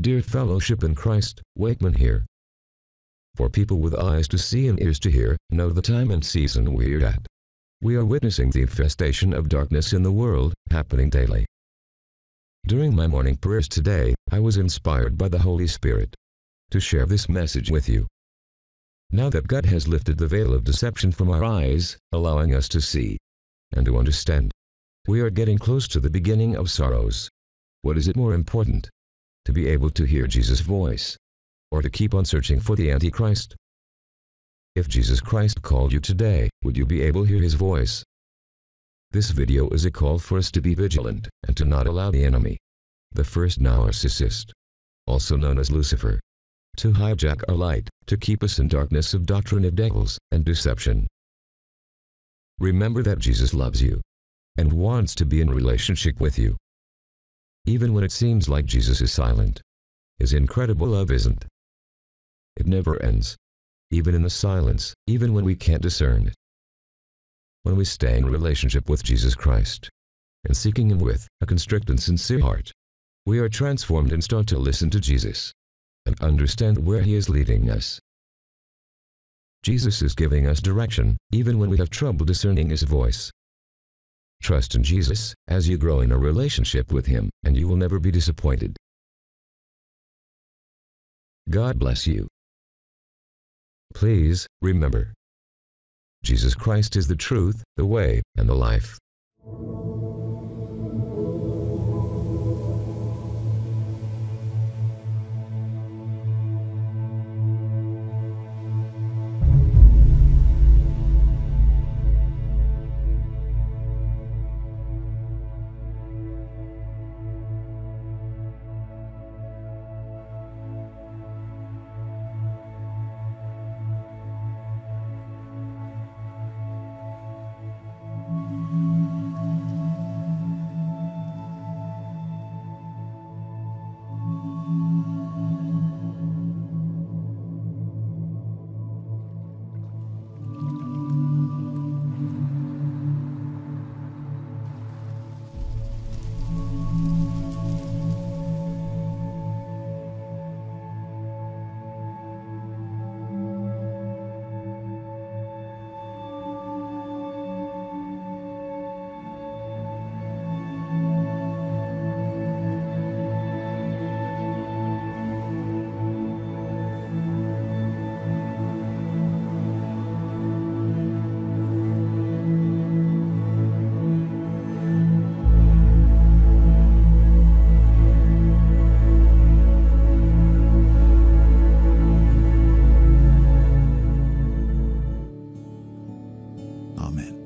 dear fellowship in Christ, Wakeman here. For people with eyes to see and ears to hear, know the time and season we're at. We are witnessing the infestation of darkness in the world, happening daily. During my morning prayers today, I was inspired by the Holy Spirit to share this message with you. Now that God has lifted the veil of deception from our eyes, allowing us to see and to understand, we are getting close to the beginning of sorrows. What is it more important? To be able to hear Jesus' voice, or to keep on searching for the Antichrist? If Jesus Christ called you today, would you be able to hear his voice? This video is a call for us to be vigilant and to not allow the enemy, the first narcissist, also known as Lucifer, to hijack our light, to keep us in darkness of doctrine of devils and deception. Remember that Jesus loves you and wants to be in relationship with you. Even when it seems like Jesus is silent, his incredible love isn't. It never ends. Even in the silence, even when we can't discern it. When we stay in relationship with Jesus Christ and seeking Him with a constrict and sincere heart, we are transformed and start to listen to Jesus and understand where He is leading us. Jesus is giving us direction, even when we have trouble discerning His voice. Trust in Jesus as you grow in a relationship with Him, and you will never be disappointed. God bless you. Please, remember, Jesus Christ is the truth, the way, and the life. Amen.